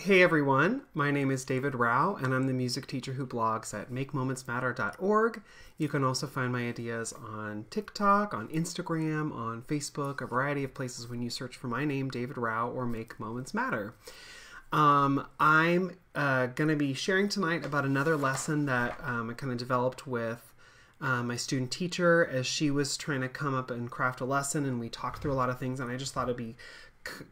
Hey everyone, my name is David Row, and I'm the music teacher who blogs at MakeMomentsMatter.org. You can also find my ideas on TikTok, on Instagram, on Facebook, a variety of places when you search for my name, David Row, or Make Moments Matter. Um, I'm uh, going to be sharing tonight about another lesson that um, I kind of developed with uh, my student teacher as she was trying to come up and craft a lesson, and we talked through a lot of things, and I just thought it'd be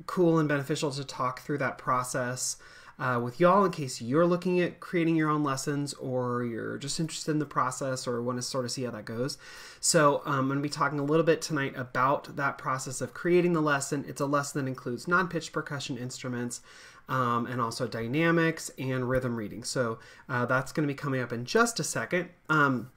cool and beneficial to talk through that process uh, with y'all in case you're looking at creating your own lessons or you're just interested in the process or want to sort of see how that goes. So um, I'm going to be talking a little bit tonight about that process of creating the lesson. It's a lesson that includes non-pitched percussion instruments um, and also dynamics and rhythm reading. So uh, that's going to be coming up in just a second. Um,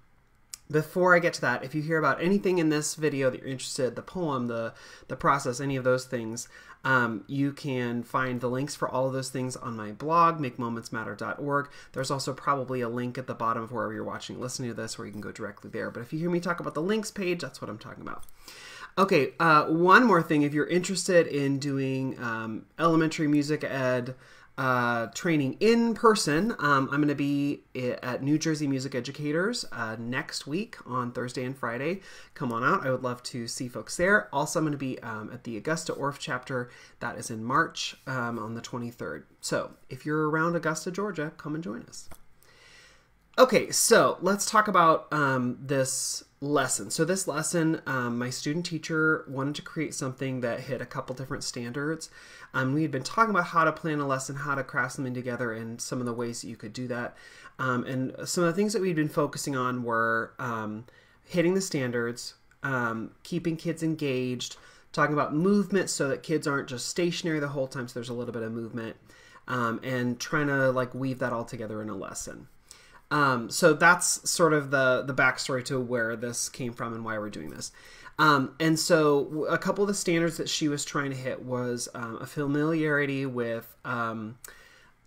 before I get to that, if you hear about anything in this video that you're interested, the poem, the the process, any of those things, um, you can find the links for all of those things on my blog, makemomentsmatter.org. There's also probably a link at the bottom of wherever you're watching, listening to this, where you can go directly there. But if you hear me talk about the links page, that's what I'm talking about. Okay, uh, one more thing. If you're interested in doing um, elementary music ed, uh, training in person. Um, I'm going to be at New Jersey Music Educators uh, next week on Thursday and Friday. Come on out. I would love to see folks there. Also, I'm going to be um, at the Augusta Orff chapter. That is in March um, on the 23rd. So if you're around Augusta, Georgia, come and join us. Okay, so let's talk about um, this lesson. So this lesson, um, my student teacher wanted to create something that hit a couple different standards. Um, we had been talking about how to plan a lesson, how to craft something together, and some of the ways that you could do that. Um, and some of the things that we'd been focusing on were um, hitting the standards, um, keeping kids engaged, talking about movement so that kids aren't just stationary the whole time, so there's a little bit of movement, and trying to like weave that all together in a lesson. Um, so that's sort of the the backstory to where this came from and why we're doing this. Um, and so a couple of the standards that she was trying to hit was um, a familiarity with um,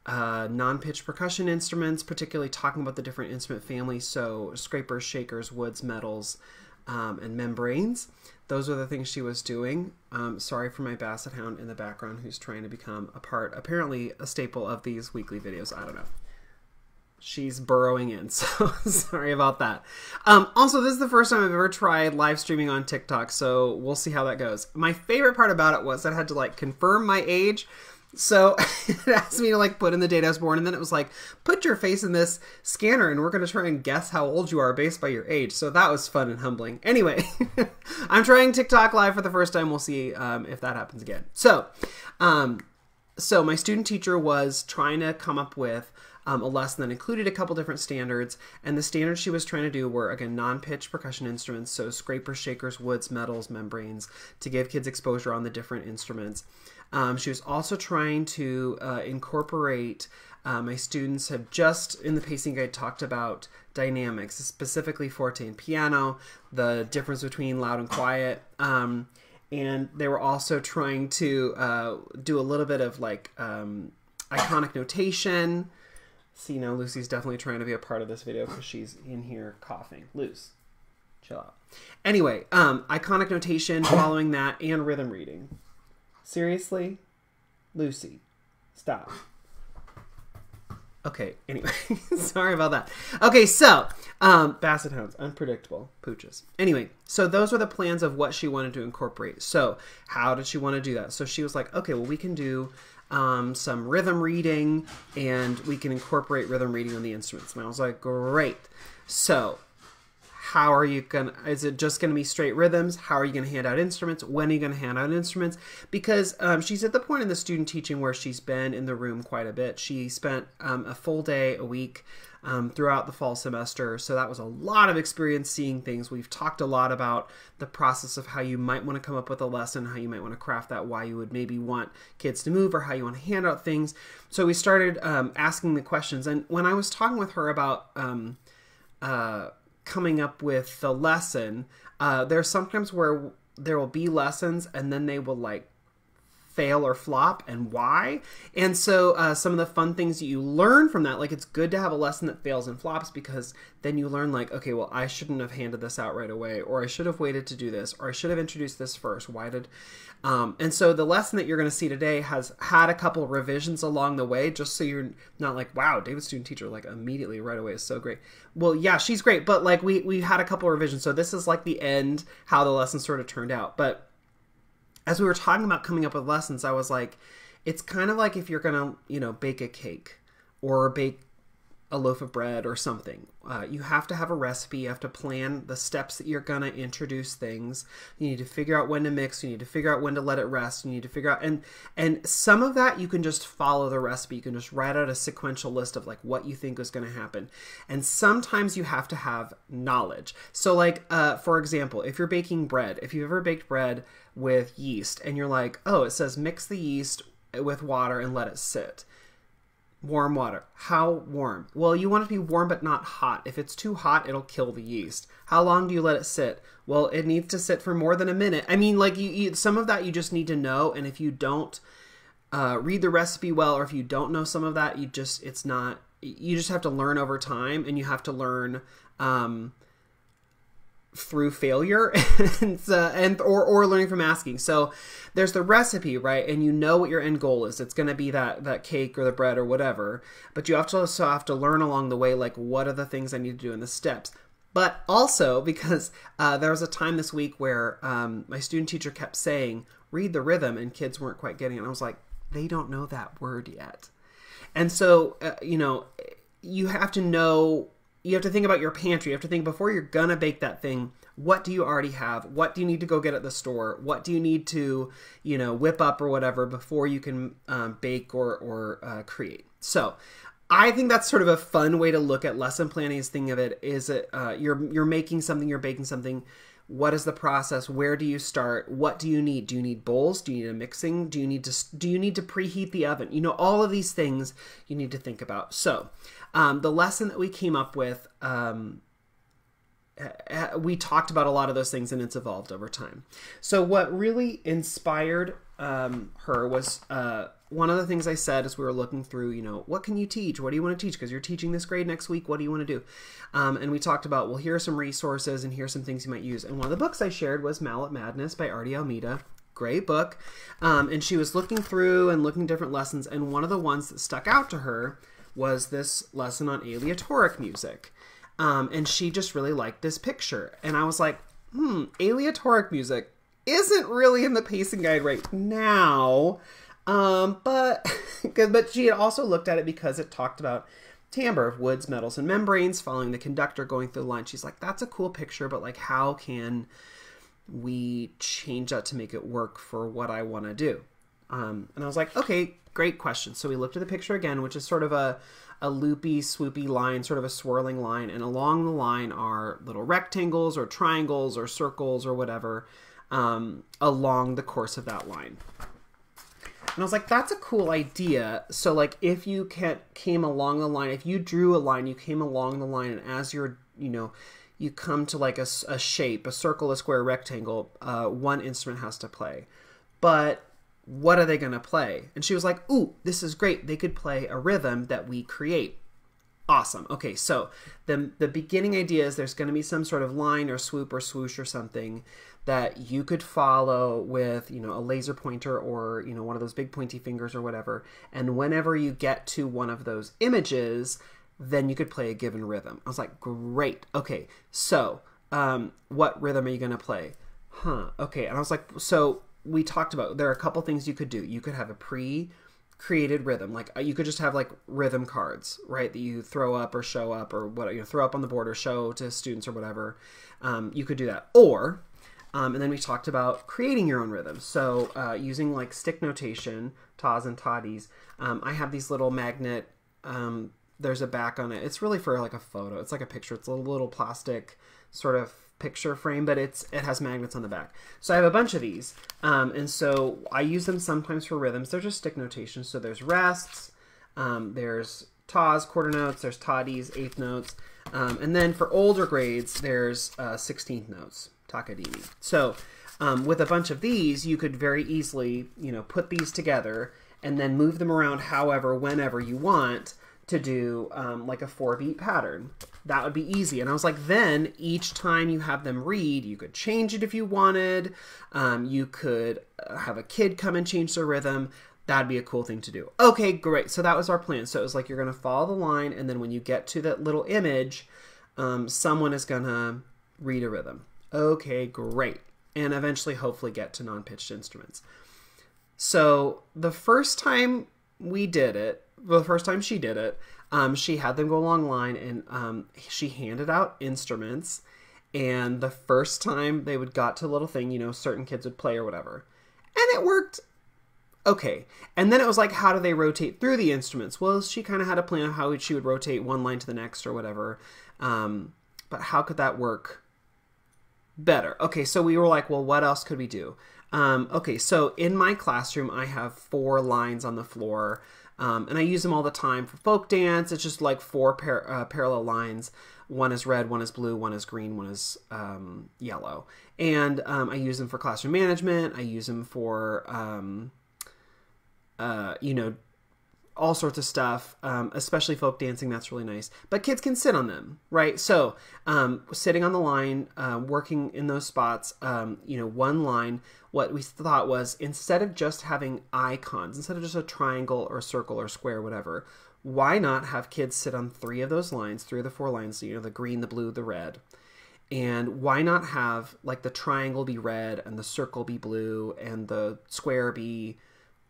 uh, non-pitch percussion instruments, particularly talking about the different instrument families, so scrapers, shakers, woods, metals, um, and membranes. Those are the things she was doing. Um, sorry for my basset hound in the background who's trying to become a part, apparently a staple of these weekly videos. I don't know she's burrowing in. So sorry about that. Um, also, this is the first time I've ever tried live streaming on TikTok, so we'll see how that goes. My favorite part about it was I had to like confirm my age. So it asked me to like put in the date I was born, and then it was like, put your face in this scanner, and we're gonna try and guess how old you are based by your age. So that was fun and humbling. Anyway, I'm trying TikTok live for the first time. We'll see um, if that happens again. So, um, so my student teacher was trying to come up with um, a lesson that included a couple different standards. And the standards she was trying to do were, again, non pitch percussion instruments, so scrapers, shakers, woods, metals, membranes, to give kids exposure on the different instruments. Um, she was also trying to uh, incorporate. Uh, my students have just in the pacing guide talked about dynamics, specifically forte and piano, the difference between loud and quiet. Um, and they were also trying to uh, do a little bit of like um, iconic notation See, now Lucy's definitely trying to be a part of this video because she's in here coughing. Luce, chill out. Anyway, um, iconic notation following that and rhythm reading. Seriously? Lucy, stop. Okay, anyway, sorry about that. Okay, so, um, Basset Hounds, unpredictable, pooches. Anyway, so those were the plans of what she wanted to incorporate. So, how did she want to do that? So, she was like, okay, well, we can do um, some rhythm reading, and we can incorporate rhythm reading on the instruments. And I was like, great. So, how are you gonna? Is it just gonna be straight rhythms? How are you gonna hand out instruments? When are you gonna hand out instruments? Because um, she's at the point in the student teaching where she's been in the room quite a bit. She spent um, a full day a week um, throughout the fall semester. So that was a lot of experience seeing things. We've talked a lot about the process of how you might want to come up with a lesson, how you might want to craft that, why you would maybe want kids to move, or how you want to hand out things. So we started um, asking the questions. And when I was talking with her about um, uh, coming up with the lesson, uh, there's sometimes where there will be lessons and then they will like fail or flop and why. And so uh, some of the fun things that you learn from that, like it's good to have a lesson that fails and flops because then you learn like, okay, well, I shouldn't have handed this out right away, or I should have waited to do this, or I should have introduced this first. Why did? Um, and so the lesson that you're going to see today has had a couple revisions along the way, just so you're not like, wow, David's student teacher like immediately right away is so great. Well, yeah, she's great, but like we we had a couple revisions, so this is like the end how the lesson sort of turned out, but as we were talking about coming up with lessons, I was like, it's kind of like if you're gonna, you know, bake a cake or bake a loaf of bread or something. Uh, you have to have a recipe. You have to plan the steps that you're gonna introduce things. You need to figure out when to mix. You need to figure out when to let it rest. You need to figure out and and some of that you can just follow the recipe. You can just write out a sequential list of like what you think is to happen. And sometimes you have to have knowledge. So like uh, for example, if you're baking bread, if you've ever baked bread with yeast and you're like, oh, it says mix the yeast with water and let it sit warm water. How warm? Well, you want it to be warm but not hot. If it's too hot, it'll kill the yeast. How long do you let it sit? Well, it needs to sit for more than a minute. I mean, like you, you some of that you just need to know, and if you don't uh, read the recipe well, or if you don't know some of that, you just it's not. You just have to learn over time, and you have to learn. Um, through failure and, uh, and or or learning from asking. So there's the recipe, right? And you know what your end goal is. It's going to be that that cake or the bread or whatever. But you have to also have to learn along the way, like what are the things I need to do in the steps. But also because uh, there was a time this week where um, my student teacher kept saying read the rhythm, and kids weren't quite getting it. And I was like, they don't know that word yet. And so uh, you know you have to know you have to think about your pantry. You have to think before you're gonna bake that thing. What do you already have? What do you need to go get at the store? What do you need to, you know, whip up or whatever before you can um, bake or or uh, create? So, I think that's sort of a fun way to look at lesson planning. Is think of it is it uh, you're you're making something, you're baking something. What is the process? Where do you start? What do you need? Do you need bowls? Do you need a mixing? Do you need to do you need to preheat the oven? You know, all of these things you need to think about. So, um, the lesson that we came up with, um, we talked about a lot of those things and it's evolved over time. So, what really inspired um, her was uh, one of the things I said as we were looking through, you know, what can you teach? What do you want to teach? Because you're teaching this grade next week. What do you want to do? Um, and we talked about, well, here are some resources and here are some things you might use. And one of the books I shared was Mallet Madness by Artie Almeida. Great book. Um, and she was looking through and looking different lessons. And one of the ones that stuck out to her was this lesson on aleatoric music. Um, and she just really liked this picture. And I was like, hmm, aleatoric music isn't really in the pacing guide right now. Um, but but she had also looked at it because it talked about timbre of woods, metals, and membranes following the conductor going through the line. She's like, that's a cool picture, but like, how can we change that to make it work for what I want to do? Um, and I was like, okay, great question. So we looked at the picture again, which is sort of a, a loopy, swoopy line, sort of a swirling line. And along the line are little rectangles or triangles or circles or whatever um, along the course of that line. And I was like, that's a cool idea. So, like, if you can, came along the line, if you drew a line, you came along the line, and as you're, you know, you come to like a, a shape, a circle, a square, a rectangle, uh, one instrument has to play. But what are they going to play? And she was like, Ooh, this is great. They could play a rhythm that we create. Awesome. Okay, so the, the beginning idea is there's going to be some sort of line or swoop or swoosh or something that you could follow with, you know, a laser pointer or, you know, one of those big pointy fingers or whatever. And whenever you get to one of those images, then you could play a given rhythm. I was like, great. Okay, so um, what rhythm are you going to play? Huh. Okay. And I was like, so we talked about there are a couple things you could do. You could have a pre created rhythm like uh, you could just have like rhythm cards right that you throw up or show up or what you know, throw up on the board or show to students or whatever. Um, you could do that. Or um, and then we talked about creating your own rhythm. So uh, using like stick notation tas and toddies um, i have these little magnet um, there's a back on it. It's really for like a photo. It's like a picture. It's a little plastic sort of picture frame, but it's it has magnets on the back. So I have a bunch of these, um, and so I use them sometimes for rhythms. They're just stick notations. So there's rests, um, there's tas, quarter notes, there's toddies, eighth notes, um, and then for older grades, there's uh, 16th notes, takadimi. So um, with a bunch of these, you could very easily, you know, put these together and then move them around however, whenever you want to do um, like a four beat pattern. That would be easy. And I was like, then each time you have them read, you could change it if you wanted. Um, you could uh, have a kid come and change the rhythm. That'd be a cool thing to do. Okay, great. So that was our plan. So it was like you're going to follow the line, and then when you get to that little image, um, someone is going to read a rhythm. Okay, great. And eventually, hopefully, get to non pitched instruments. So the first time we did it, the first time she did it, um, she had them go along line and um, she handed out instruments. And the first time they would got to a little thing, you know, certain kids would play or whatever. And it worked okay. And then it was like, how do they rotate through the instruments? Well, she kind of had a plan of how she would rotate one line to the next or whatever. Um, but how could that work better? Okay, so we were like, well, what else could we do? Um, okay, so in my classroom, I have four lines on the floor, um, and I use them all the time for folk dance. It's just like four par- uh, parallel lines. One is red, one is blue, one is green, one is um, yellow. And um, I use them for classroom management. I use them for, um, uh, you know, all sorts of stuff, um, especially folk dancing. That's really nice. But kids can sit on them, right? So, um, sitting on the line, uh, working in those spots, um, you know, one line, what we thought was instead of just having icons, instead of just a triangle or a circle or square, whatever, why not have kids sit on three of those lines, three of the four lines, you know, the green, the blue, the red? And why not have like the triangle be red and the circle be blue and the square be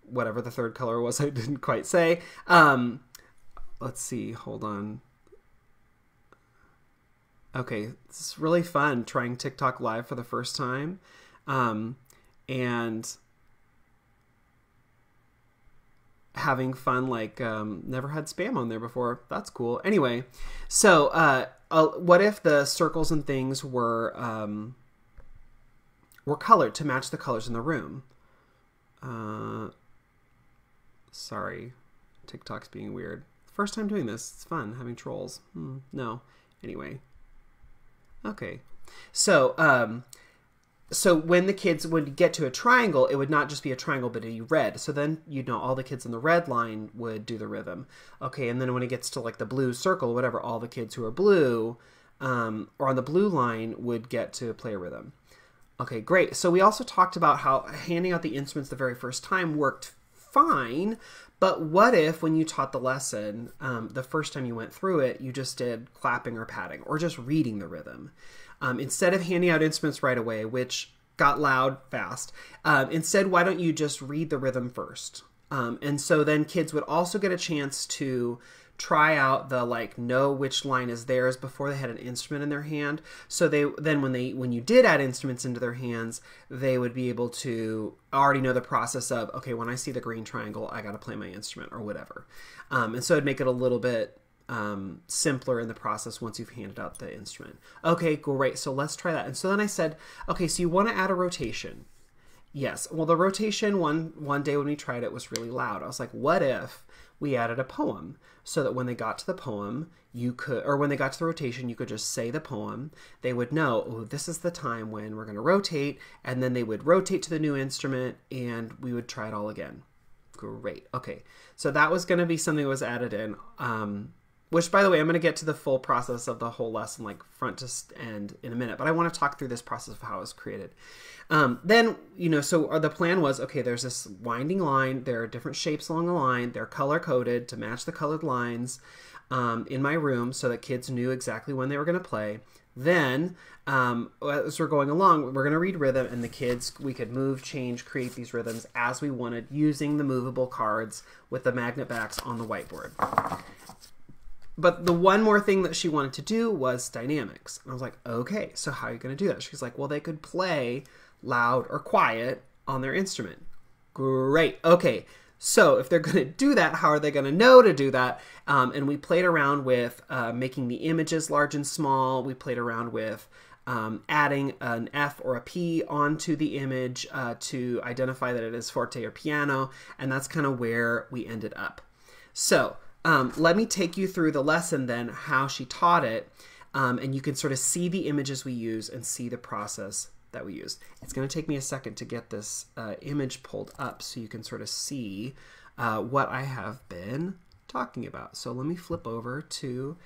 whatever the third color was I didn't quite say. Um, let's see, hold on. Okay, it's really fun trying TikTok live for the first time. Um, and having fun like um, never had spam on there before that's cool anyway so uh, uh, what if the circles and things were um, were colored to match the colors in the room uh, Sorry, TikTok's being weird. First time doing this. It's fun having trolls. Hmm, no. Anyway. Okay. So, um, so when the kids would get to a triangle, it would not just be a triangle, but a red. So then you know all the kids in the red line would do the rhythm. Okay, and then when it gets to like the blue circle, whatever, all the kids who are blue um, or on the blue line would get to play a rhythm. Okay, great. So we also talked about how handing out the instruments the very first time worked fine. But what if, when you taught the lesson, um, the first time you went through it, you just did clapping or patting or just reading the rhythm? Um, instead of handing out instruments right away, which got loud fast, uh, instead, why don't you just read the rhythm first? Um, and so then kids would also get a chance to try out the like know which line is theirs before they had an instrument in their hand. So they then when they when you did add instruments into their hands they would be able to already know the process of okay when i see the green triangle i got to play my instrument or whatever. Um, and so it'd make it a little bit um, simpler in the process once you've handed out the instrument. Okay great. So let's try that. And so then i said okay so you want to add a rotation. Yes. Well the rotation one one day when we tried it was really loud. I was like what if we added a poem so that when they got to the poem, you could, or when they got to the rotation, you could just say the poem. They would know, oh, this is the time when we're going to rotate, and then they would rotate to the new instrument and we would try it all again. Great. Okay. So that was going to be something that was added in. Um, which, by the way, I'm going to get to the full process of the whole lesson, like front to end, in a minute. But I want to talk through this process of how it was created. Um, then, you know, so uh, the plan was okay, there's this winding line. There are different shapes along the line. They're color coded to match the colored lines um, in my room so that kids knew exactly when they were going to play. Then, um, as we're going along, we're going to read rhythm, and the kids, we could move, change, create these rhythms as we wanted using the movable cards with the magnet backs on the whiteboard. But the one more thing that she wanted to do was dynamics. And I was like, okay, so how are you going to do that? She's like, well, they could play loud or quiet on their instrument. Great. Okay. So if they're going to do that, how are they going to know to do that? Um, and we played around with uh, making the images large and small. We played around with um, adding an F or a P onto the image uh, to identify that it is forte or piano. And that's kind of where we ended up. So um, let me take you through the lesson then, how she taught it. Um, and you can sort of see the images we use and see the process that we used. It's going to take me a second to get this uh, image pulled up so you can sort of see uh, what I have been talking about. So let me flip over to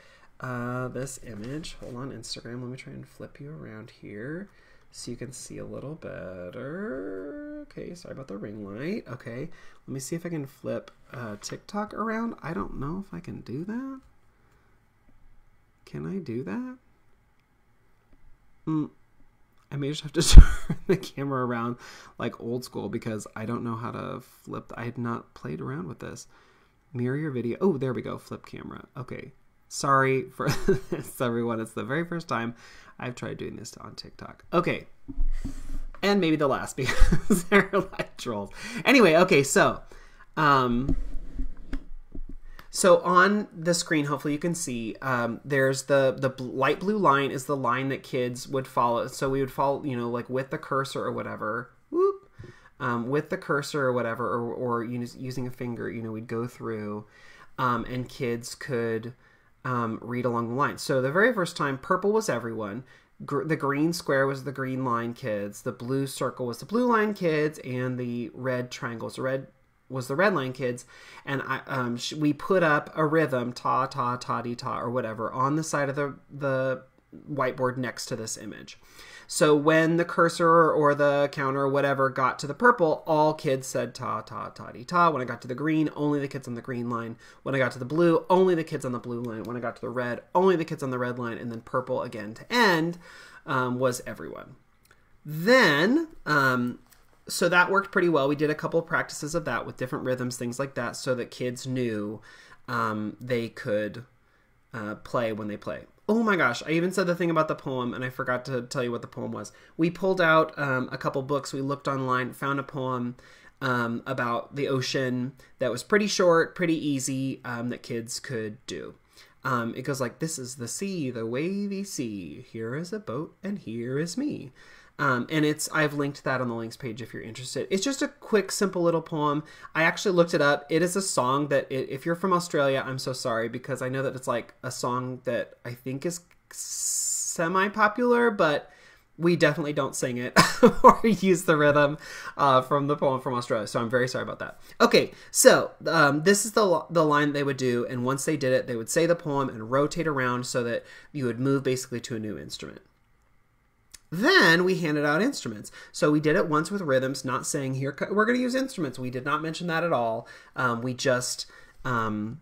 uh, this image. Hold on, Instagram. Let me try and flip you around here so you can see a little better. Okay, sorry about the ring light. Okay, let me see if I can flip uh, TikTok around. I don't know if I can do that. Can I do that? Mm, I may just have to turn the camera around like old school because I don't know how to flip. I had not played around with this. Mirror your video. Oh, there we go. Flip camera. Okay. Sorry for this, everyone. It's the very first time I've tried doing this on TikTok. Okay. And maybe the last because they're like trolls. Anyway, okay, so um so on the screen, hopefully you can see, um, there's the the light blue line is the line that kids would follow. So we would follow, you know, like with the cursor or whatever, whoop, um, with the cursor or whatever, or, or using a finger, you know, we'd go through, um, and kids could um, read along the line. So the very first time, purple was everyone. Gr- the green square was the green line kids. The blue circle was the blue line kids, and the red triangles, the red was the red line kids and I, um, we put up a rhythm ta ta ta di ta or whatever on the side of the the whiteboard next to this image so when the cursor or the counter or whatever got to the purple all kids said ta ta ta di ta. When i got to the green only the kids on the green line. When i got to the blue only the kids on the blue line. When i got to the red only the kids on the red line. And then purple again to end um, was everyone. Then um, so that worked pretty well. We did a couple of practices of that with different rhythms, things like that, so that kids knew um, they could uh, play when they play. Oh my gosh, I even said the thing about the poem, and I forgot to tell you what the poem was. We pulled out um, a couple books, we looked online, found a poem um, about the ocean that was pretty short, pretty easy, um, that kids could do. Um, it goes like, This is the sea, the wavy sea. Here is a boat, and here is me. Um, and it's I've linked that on the links page if you're interested. It's just a quick, simple little poem. I actually looked it up. It is a song that it, if you're from Australia, I'm so sorry because I know that it's like a song that I think is semi-popular, but we definitely don't sing it or use the rhythm uh, from the poem from Australia. So I'm very sorry about that. Okay, so um, this is the the line they would do, and once they did it, they would say the poem and rotate around so that you would move basically to a new instrument. Then we handed out instruments. So we did it once with rhythms, not saying here we're going to use instruments. We did not mention that at all. Um, we just um,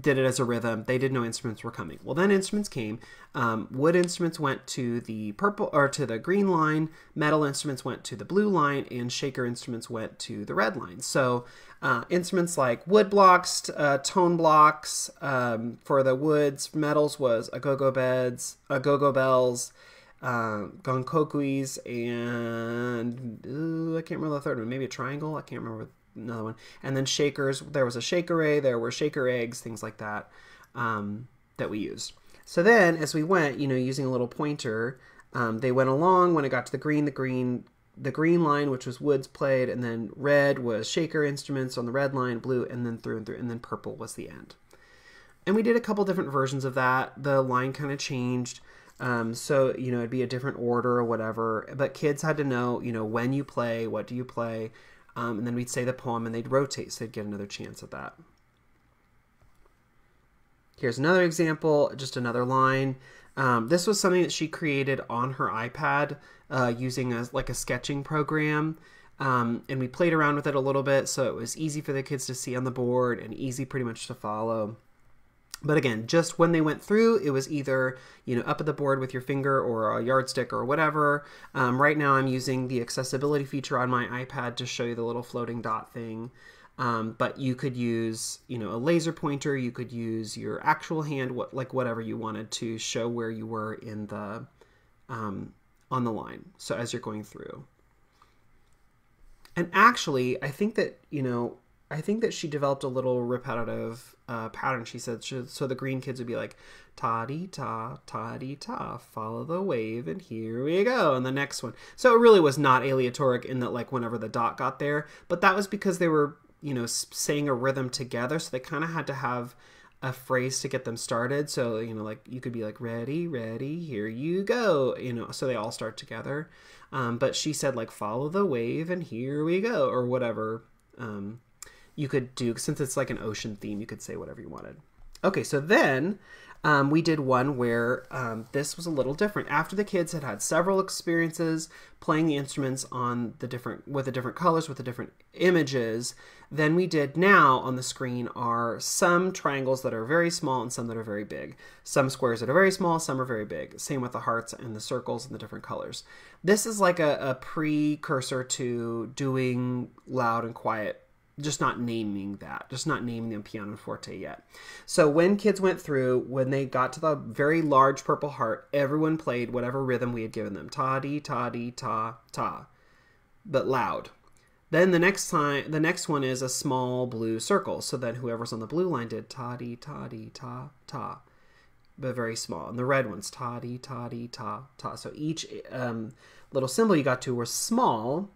did it as a rhythm. They didn't know instruments were coming. Well, then instruments came. Um, wood instruments went to the purple or to the green line. Metal instruments went to the blue line, and shaker instruments went to the red line. So uh, instruments like wood blocks, uh, tone blocks um, for the woods. Metals was agogo beds, agogo bells uh, gankoguis, and uh, I can't remember the third one. Maybe a triangle. I can't remember another one. And then shakers. There was a shekere. There were shaker eggs, things like that, um, that we used. So then, as we went, you know, using a little pointer, um, they went along. When it got to the green, the green, the green line, which was woods played, and then red was shaker instruments on the red line, blue, and then through and through, and then purple was the end. And we did a couple different versions of that. The line kind of changed. Um, so you know it'd be a different order or whatever. But kids had to know, you know, when you play, what do you play, um, and then we'd say the poem and they'd rotate, so they'd get another chance at that. Here's another example, just another line. Um, this was something that she created on her iPad uh, using a, like a sketching program. Um, and we played around with it a little bit so it was easy for the kids to see on the board and easy pretty much to follow. But again, just when they went through, it was either you know up at the board with your finger or a yardstick or whatever. Um, right now, I'm using the accessibility feature on my iPad to show you the little floating dot thing. Um, but you could use you know a laser pointer. You could use your actual hand, what like whatever you wanted to show where you were in the um, on the line. So as you're going through. And actually, I think that you know I think that she developed a little repetitive uh, pattern. She said so the green kids would be like ta di ta ta di ta, follow the wave, and here we go, and the next one. So it really was not aleatoric in that like whenever the dot got there, but that was because they were you know saying a rhythm together, so they kind of had to have a phrase to get them started. So, you know, like you could be like, ready, ready, here you go, you know, so they all start together. Um, but she said, like, follow the wave and here we go, or whatever um, you could do. Since it's like an ocean theme, you could say whatever you wanted. Okay, so then um, we did one where um, this was a little different. After the kids had had several experiences playing the instruments on the different with the different colors with the different images, then we did now on the screen are some triangles that are very small and some that are very big. Some squares that are very small, some are very big. Same with the hearts and the circles and the different colors. This is like a, a precursor to doing loud and quiet just not naming that, just not naming them pianoforte yet. So when kids went through, when they got to the very large purple heart, everyone played whatever rhythm we had given them. Ta dee ta dee ta ta. But loud. Then the next time the next one is a small blue circle. So then whoever's on the blue line did ta dee ta dee ta ta. But very small. And the red one's ta dee ta dee ta ta. So each um, little symbol you got to were small.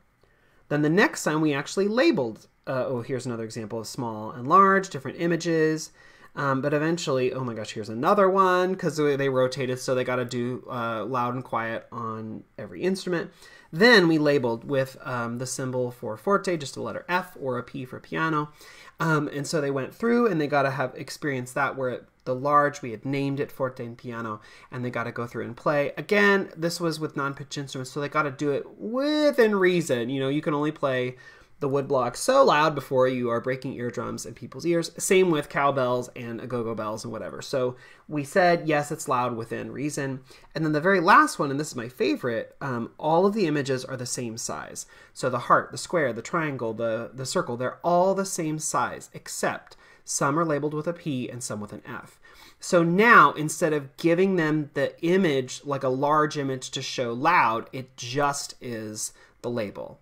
Then the next time we actually labeled uh, oh, here's another example of small and large, different images. Um, but eventually, oh my gosh, here's another one because they rotated, so they got to do uh, loud and quiet on every instrument. Then we labeled with um, the symbol for forte, just a letter F or a P for piano. Um, and so they went through and they got to have experienced that where the large, we had named it forte and piano, and they got to go through and play. Again, this was with non pitch instruments, so they got to do it within reason. You know, you can only play the woodblock so loud before you are breaking eardrums in people's ears. Same with cowbells and agogo bells and whatever. So we said, yes, it's loud within reason. And then the very last one, and this is my favorite, um, all of the images are the same size. So the heart, the square, the triangle, the, the circle, they're all the same size, except some are labeled with a P and some with an F. So now, instead of giving them the image, like a large image to show loud, it just is the label.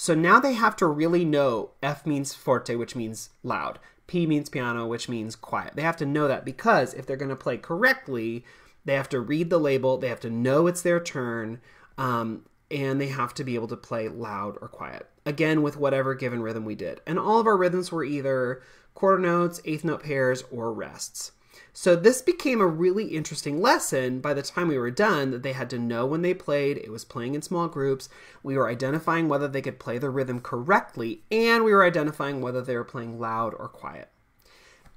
So now they have to really know F means forte, which means loud. P means piano, which means quiet. They have to know that because if they're going to play correctly, they have to read the label, they have to know it's their turn, um, and they have to be able to play loud or quiet. Again, with whatever given rhythm we did. And all of our rhythms were either quarter notes, eighth note pairs, or rests. So this became a really interesting lesson by the time we were done that they had to know when they played, it was playing in small groups, we were identifying whether they could play the rhythm correctly, and we were identifying whether they were playing loud or quiet.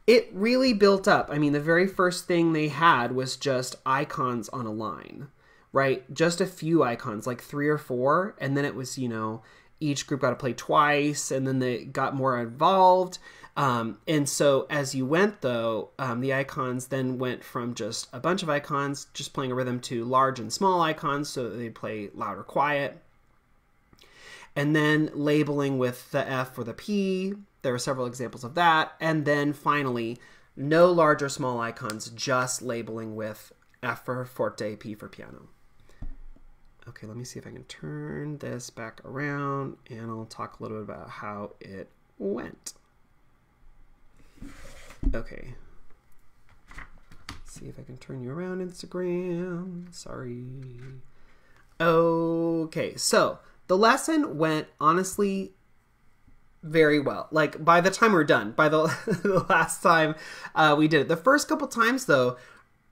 It really built up. I mean, the very first thing they had was just icons on a line, right? Just a few icons, like three or four, and then it was, you know, each group got to play twice, and then they got more involved. Um, and so as you went, though, um, the icons then went from just a bunch of icons, just playing a rhythm, to large and small icons, so they play loud or quiet. And then labeling with the F or the P. There are several examples of that. And then finally, no large or small icons, just labeling with F for forte, P for piano. Okay, let me see if I can turn this back around and I'll talk a little bit about how it went. Okay. Let's see if I can turn you around, Instagram. Sorry. Okay, so the lesson went honestly very well. Like by the time we are done, by the, the last time uh, we did it, the first couple times though,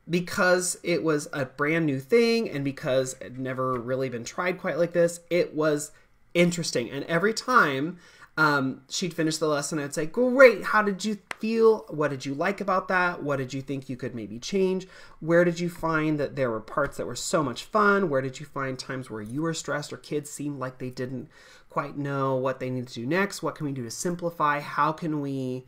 because it was a brand new thing and because it never really been tried quite like this, it was interesting. And every time um, she'd finish the lesson. I'd say, Great, how did you feel? What did you like about that? What did you think you could maybe change? Where did you find that there were parts that were so much fun? Where did you find times where you were stressed or kids seemed like they didn't quite know what they need to do next? What can we do to simplify? How can we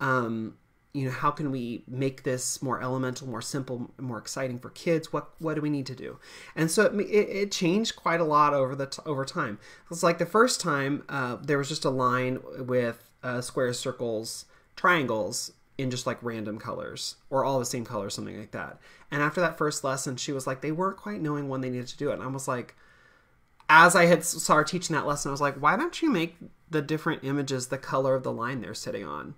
um, you know how can we make this more elemental more simple more exciting for kids? What what do we need to do? And so it, it, changed quite a lot over the over time. It's like the first time uh, there was just a line with uh, squares circles triangles in just like random colors or all the same color something like that. And after that first lesson she was like they weren't quite knowing when they needed to do it. And i was like as i had started teaching that lesson i was like why don't you make the different images the color of the line they're sitting on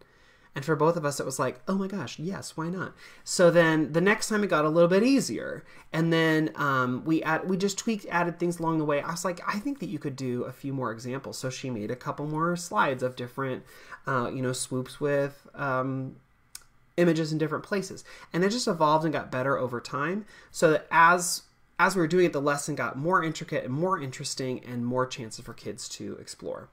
and for both of us, it was like, oh my gosh, yes, why not? So then the next time it got a little bit easier, and then um, we add, we just tweaked, added things along the way. I was like, I think that you could do a few more examples. So she made a couple more slides of different, uh, you know, swoops with um, images in different places. And it just evolved and got better over time. So that as as we were doing it, the lesson got more intricate and more interesting and more chances for kids to explore.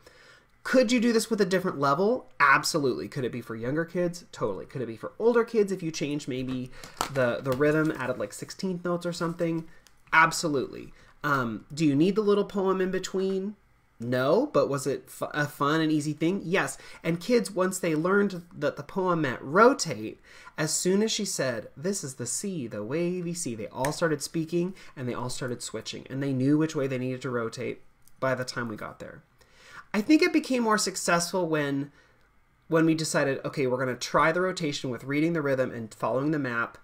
Could you do this with a different level? Absolutely. Could it be for younger kids? Totally. Could it be for older kids if you change maybe the the rhythm, added like 16th notes or something? Absolutely. Um, do you need the little poem in between? No, but was it a fun and easy thing? Yes. And kids, once they learned that the poem meant rotate, as soon as she said, This is the sea, the wavy sea, they all started speaking and they all started switching. And they knew which way they needed to rotate by the time we got there. I think it became more successful when when we decided, okay, we're going to try the rotation with reading the rhythm and following the map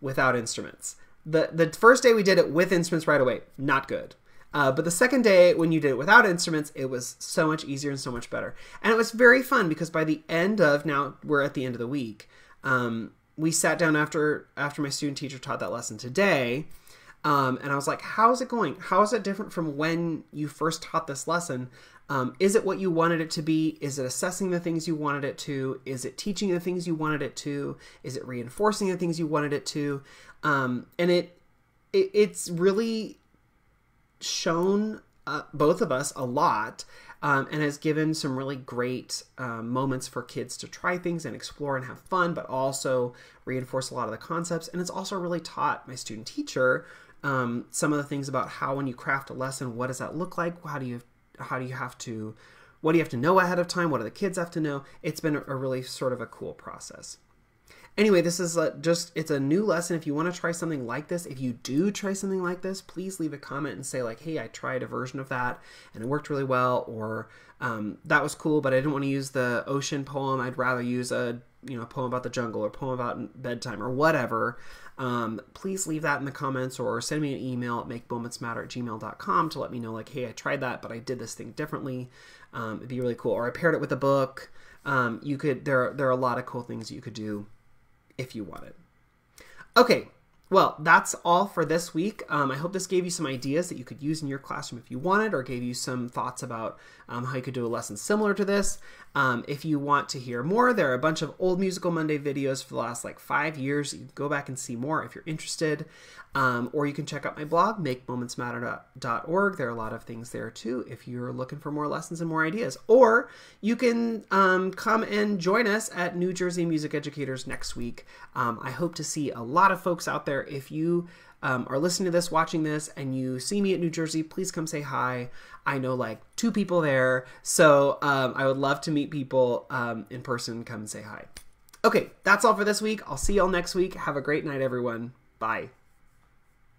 without instruments. The the first day we did it with instruments right away, not good. Uh, but the second day, when you did it without instruments, it was so much easier and so much better. And it was very fun because by the end of now we're at the end of the week. Um, we sat down after after my student teacher taught that lesson today, um, and I was like, "How's it going? How is it different from when you first taught this lesson? Um, is it what you wanted it to be? Is it assessing the things you wanted it to? Is it teaching the things you wanted it to? Is it reinforcing the things you wanted it to? Um, and it, it it's really shown uh, both of us a lot um, and has given some really great um, moments for kids to try things and explore and have fun, but also reinforce a lot of the concepts. And it's also really taught my student teacher um, some of the things about how when you craft a lesson, what does that look like? How do you how do you have to what do you have to know ahead of time? What do the kids have to know? It's been a really sort of a cool process. Anyway, this is a, just, it's a new lesson. If you want to try something like this, if you do try something like this, please leave a comment and say like, hey, I tried a version of that and it worked really well, or um, that was cool, but I didn't want to use the ocean poem. I'd rather use a, you know, poem about the jungle or poem about bedtime or whatever. Um, please leave that in the comments or send me an email at makemomentsmatter at gmail.com to let me know like, hey, I tried that, but I did this thing differently. Um, it'd be really cool. Or I paired it with a book. Um, you could, there, there are a lot of cool things you could do if you want it. Okay, well, that's all for this week. Um, I hope this gave you some ideas that you could use in your classroom if you wanted, or gave you some thoughts about um, how you could do a lesson similar to this. Um, if you want to hear more, there are a bunch of old Musical Monday videos for the last like five years. You can go back and see more if you're interested. Um, or you can check out my blog, makemomentsmatter.org. There are a lot of things there too if you're looking for more lessons and more ideas. Or you can um, come and join us at New Jersey Music Educators next week. Um, I hope to see a lot of folks out there. If you um, are listening to this, watching this, and you see me at New Jersey, please come say hi. I know like two people there, so um, I would love to meet people um, in person. Come say hi. Okay, that's all for this week. I'll see y'all next week. Have a great night, everyone. Bye.